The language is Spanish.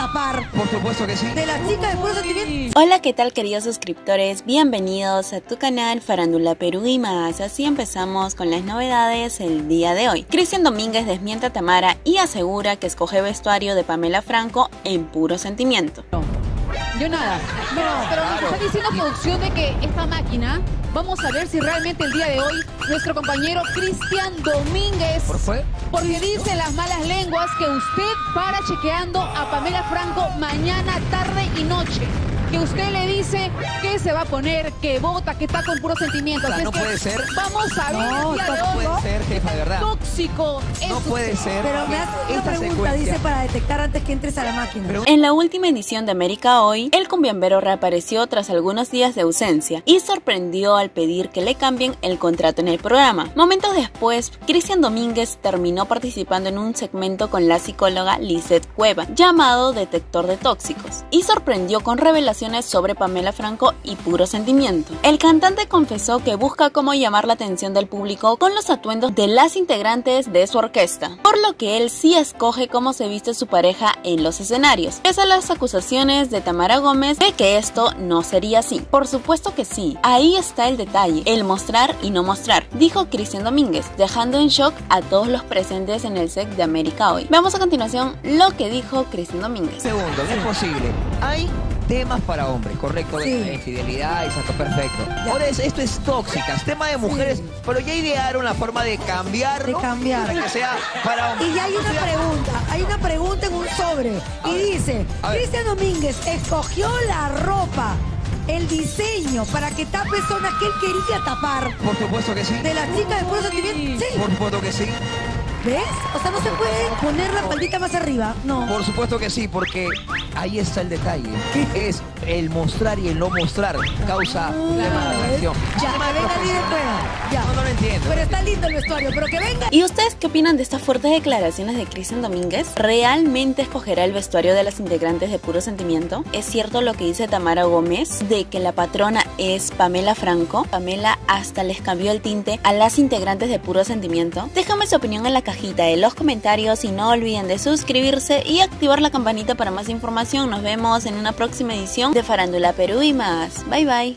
tapar. Por supuesto que sí. De la chica de puro sentimiento. Hola, ¿qué tal queridos suscriptores? Bienvenidos a tu canal Farándula Perú y más. Así empezamos con las novedades el día de hoy. Cristian Domínguez desmiente a Tamara y asegura que escoge vestuario de Pamela Franco en puro sentimiento. Yo nada. No, pero nos está diciendo producción de que esta máquina, vamos a ver si realmente el día de hoy nuestro compañero Cristian Domínguez, ¿Por fue? porque dicen las malas lenguas que usted para chequeando a Pamela Franco mañana, tarde y noche. Que usted le dice que se va a poner, que vota, que está con puro sentimiento. O sea, Así no que puede ser. Vamos a ver No, el día de hoy. Jefa, de verdad. Tóxico. es No usted. puede ser. Pero me hace una esta pregunta, secuencia- dice, para detectar antes que entres a la máquina. Pero- En la última edición de América Hoy, el cumbiambero reapareció tras algunos días de ausencia y sorprendió al pedir que le cambien el contrato en el programa. Momentos después, Cristian Domínguez terminó participando en un segmento con la psicóloga Lizeth Cueva, llamado Detector de Tóxicos, y sorprendió con revelaciones sobre Pamela Franco y puro sentimiento. El cantante confesó que busca cómo llamar la atención del público con los atuendos de las integrantes de su orquesta, por lo que él sí escoge cómo se viste su pareja en los escenarios. Pese a las acusaciones de Tamara Gómez de que esto no sería así. Por supuesto que sí, ahí está el detalle, el mostrar y no mostrar, dijo Cristian Domínguez, dejando en shock a todos los presentes en el set de América Hoy. Veamos a continuación lo que dijo Cristian Domínguez. Segundo, no es posible. Hay temas para hombres, correcto. Sí. Bueno, Infidelidad, exacto, perfecto. Ahora es- esto es tóxica, es tema de mujeres, pero ya idearon la forma de cambiarlo. De cambiar. Para que sea para hombres. Y ya hay una pregunta, hay una pregunta en un sobre. A Y ver, dice. Cristian Domínguez escogió la ropa, el diseño, para que tape zonas que él quería tapar. Por supuesto que sí. De la chica de puro sentimiento. Sí. Por supuesto que sí. ¿Ves? O sea, no se puede poner la faldita más arriba. No. Por supuesto que sí, porque ahí está el detalle. Es el mostrar y el no mostrar causa un tema de atracción. Ya, que venga. Libre Cueva. Ya. No, no lo entiendo. Pero está lindo el vestuario, pero que venga. ¿Y ustedes qué opinan de estas fuertes declaraciones de Cristian Domínguez? ¿Realmente escogerá el vestuario de las integrantes de Puro Sentimiento? ¿Es cierto lo que dice Tamara Gómez de que la patrona es Pamela Franco? Pamela hasta les cambió el tinte a las integrantes de Puro Sentimiento. Déjame su opinión en la de los comentarios y no olviden de suscribirse y activar la campanita para más información. Nos vemos en una próxima edición de Farándula Perú y más. Bye bye.